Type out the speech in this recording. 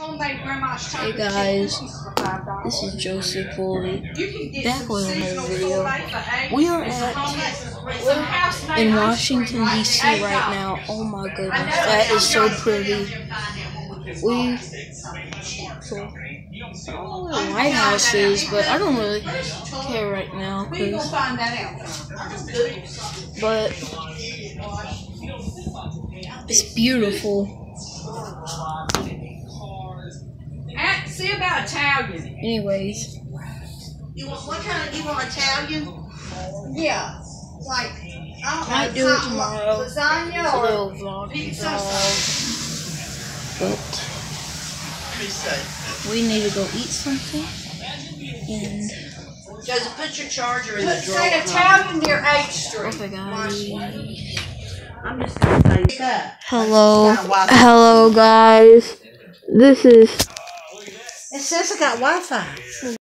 Hey guys, chip cookies for five dollars. this is Joseph Foley. You can get back with another video. full-bake for eight. We are at- homemade- some house-made In Washington D.C. right now. Oh my goodness, that is so pretty. We I don't know where the White House is, but I don't really care right now. We gonna 'cause- find that out. but it's beautiful. See about Italian. Anyways, You want what kind of you want Italian? Yeah, like I don't Might know, do it tomorrow. Lasagna or little vlog. pizza. vlog. But we need to go eat something. And Joseph, put your charger in the Put, drawer. say Italian near H Street. Oh, okay, guys. I'm just gonna say that. Hello, hello, guys. This is It says I got Wi-Fi.